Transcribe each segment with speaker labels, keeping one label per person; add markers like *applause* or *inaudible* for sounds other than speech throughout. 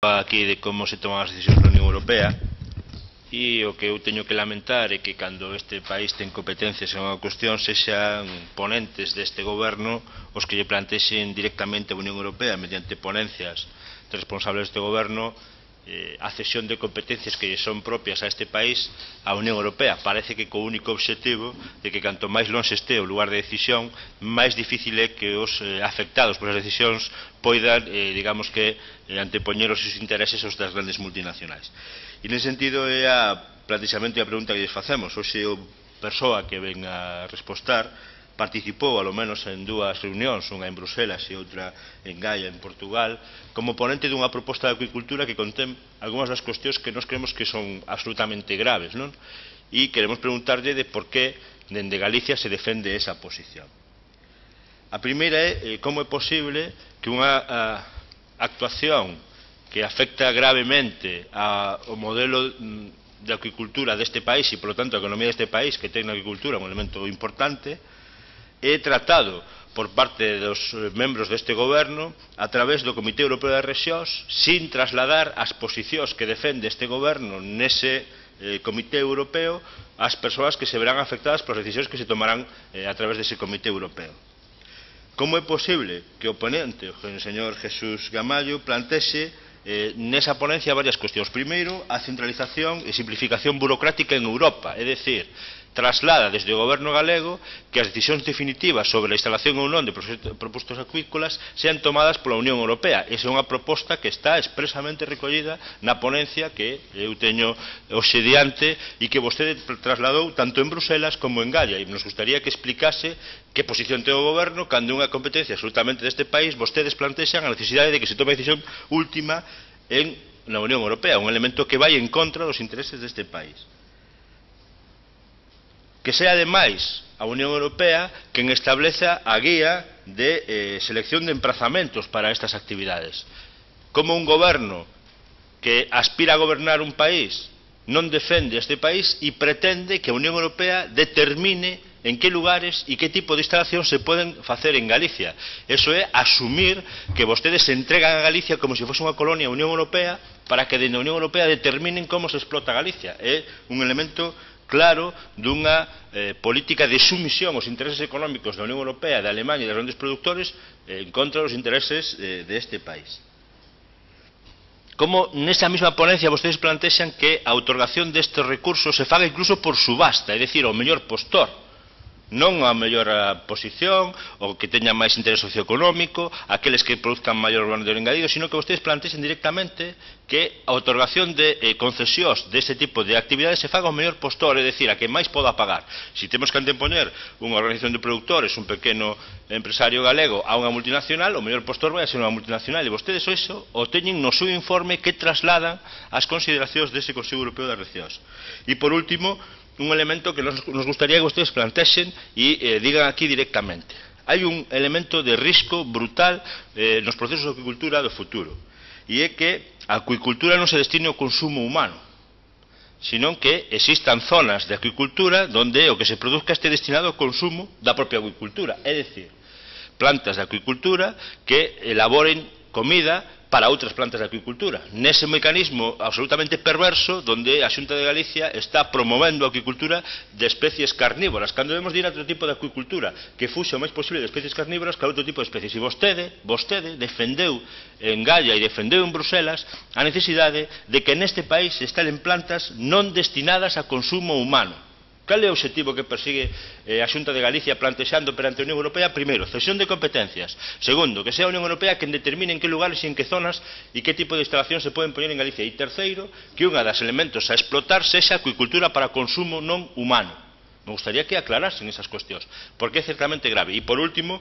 Speaker 1: aquí de como se toman as decisións na Unión Europea e o que eu teño que lamentar é que cando este país ten competencias en unha cuestión sexan ponentes deste goberno os que lle plantexen directamente a Unión Europea mediante ponencias responsables deste goberno eh, a cesión de competencias que son propias a este país á Unión Europea. Parece que co único obxectivo de que canto máis longe este o lugar de decisión, máis difícil é que os eh, afectados polas decisións poidan, eh, digamos que, eh, antepoñer os seus intereses aos das grandes multinacionais. E nese sentido é a, precisamente a pregunta que lles facemos. Hoxe o persoa que ven a respostar participou, alo menos en dúas reunións, unha en Bruselas e outra en Gaia, en Portugal, como ponente dunha proposta de acuicultura que contén algunhas das cuestións que nos creemos que son absolutamente graves, non? E queremos preguntarlle de por que dende Galicia se defende esa posición. A primeira é eh, como é posible que unha a, actuación que afecta gravemente ao modelo mm, de acuicultura deste país e, polo tanto, a economía deste país que ten na acuicultura un elemento importante, é tratado por parte dos eh, membros deste goberno a través do Comité Europeo de Rexións sin trasladar as posicións que defende este goberno nese eh, Comité Europeo ás persoas que se verán afectadas polas decisións que se tomarán eh, a través dese Comité Europeo. Como é posible que o ponente, o señor Jesús Gamallo, plantese eh, nesa ponencia varias cuestións. Primeiro, a centralización e simplificación burocrática en Europa, é dicir, traslada desde o goberno galego que as decisións definitivas sobre a instalación ou non de propostos acuícolas sean tomadas pola Unión Europea. Esa é unha proposta que está expresamente recollida na ponencia que eu teño hoxe diante e que vostede trasladou tanto en Bruselas como en Gaia e nos gustaría que explicase que posición ten o goberno cando unha competencia absolutamente deste país vostedes plantexan a necesidade de que se tome a decisión última en na Unión Europea, un elemento que vai en contra dos intereses deste país que sea ademais a Unión Europea quen estableza a guía de eh, selección de emprazamentos para estas actividades. Como un goberno que aspira a gobernar un país non defende este país e pretende que a Unión Europea determine en que lugares e que tipo de instalacións se poden facer en Galicia. Eso é asumir que vostedes se entregan a Galicia como se fose unha colonia a Unión Europea para que dende a Unión Europea determinen como se explota Galicia. É un elemento claro dunha eh, política de sumisión aos intereses económicos da Unión Europea, da Alemanha e das grandes productores eh, en contra dos intereses eh, deste país. Como nesa mesma ponencia vostedes plantexan que a outorgación destes recursos se faga incluso por subasta, é dicir, ao mellor postor, non a mellor posición, o que teña máis interés socioeconómico, aqueles que produzcan maior valor engadido, sino que vostedes plantexen directamente que a otorgación de eh, concesións deste tipo de actividades se faga o mellor postor, é dicir, a que máis poda pagar. Se si temos que antepoñer unha organización de productores, un pequeno empresario galego a unha multinacional, o mellor postor vai a ser unha multinacional, e vostedes o iso o teñen no seu informe que trasladan as consideracións dese Consello Europeo das Regións. E por último, un elemento que nos, nos gustaría que vostedes plantexen e eh, digan aquí directamente. Hai un elemento de risco brutal eh, nos procesos de acuicultura do futuro, e é que a acuicultura non se destine ao consumo humano, sino que existan zonas de acuicultura donde o que se produzca este destinado ao consumo da propia acuicultura, é dicir, plantas de acuicultura que elaboren comida para outras plantas de acuicultura. Nese mecanismo absolutamente perverso donde a Xunta de Galicia está promovendo a acuicultura de especies carnívoras, cando debemos de ir a outro tipo de acuicultura que fuxe o máis posible de especies carnívoras que a outro tipo de especies. E vostede, vostede defendeu en Gaia e defendeu en Bruselas a necesidade de que neste país estén plantas non destinadas a consumo humano Cal é o objetivo que persigue eh, a Xunta de Galicia plantexando perante a Unión Europea? Primeiro, cesión de competencias. Segundo, que sea a Unión Europea quen determine en que lugares e en que zonas e que tipo de instalación se poden poñer en Galicia. E terceiro, que unha das elementos a explotar sexa a acuicultura para consumo non humano. Me gustaría que aclarasen esas cuestións, porque é certamente grave. E por último,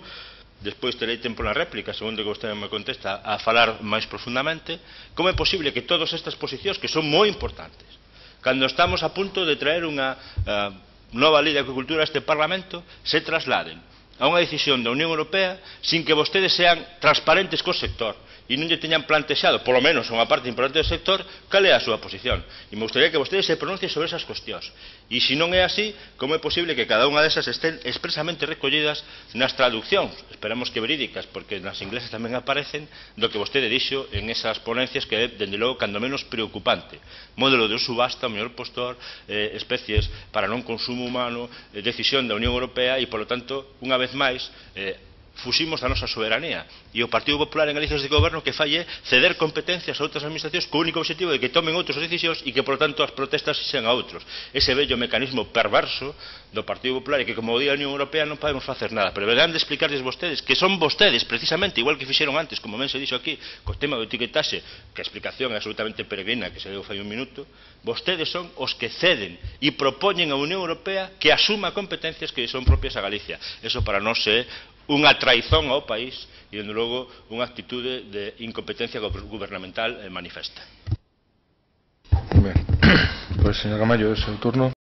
Speaker 1: despois terei tempo na réplica, segundo que vostede me contesta, a falar máis profundamente, como é posible que todas estas posicións, que son moi importantes, Cando estamos a punto de traer unha uh, nova lei de agricultura a este Parlamento, se trasladen a unha decisión da Unión Europea sin que vostedes sean transparentes co sector e non lle teñan plantexado, polo menos unha parte importante do sector, cal é a súa posición. E me gustaría que vostedes se pronuncien sobre esas cuestións. E se non é así, como é posible que cada unha desas estén expresamente recollidas nas traduccións, esperamos que verídicas, porque nas inglesas tamén aparecen, do que vostede dixo en esas ponencias que é, dende logo, cando menos preocupante. Modelo de subasta, o mellor postor, eh, especies para non consumo humano, eh, decisión da Unión Europea e, polo tanto, unha vez máis, eh, fuximos a nosa soberanía e o Partido Popular en Galicia de Goberno que falle ceder competencias a outras administracións co único objetivo de que tomen outras decisións e que, por tanto, as protestas sean a outros. Ese bello mecanismo perverso do Partido Popular e que, como di a Unión Europea, non podemos facer nada. Pero verán de explicarles vostedes que son vostedes, precisamente, igual que fixeron antes, como ben se dixo aquí, co tema do etiquetaxe, que a explicación é absolutamente peregrina, que se deu fai un minuto, vostedes son os que ceden e propoñen a Unión Europea que asuma competencias que son propias a Galicia. Eso para nós é unha traizón ao país e, dende logo, unha actitude de incompetencia gubernamental eh, manifesta.
Speaker 2: Ben, pois, *coughs* pues, señora Gamallo, é o seu turno.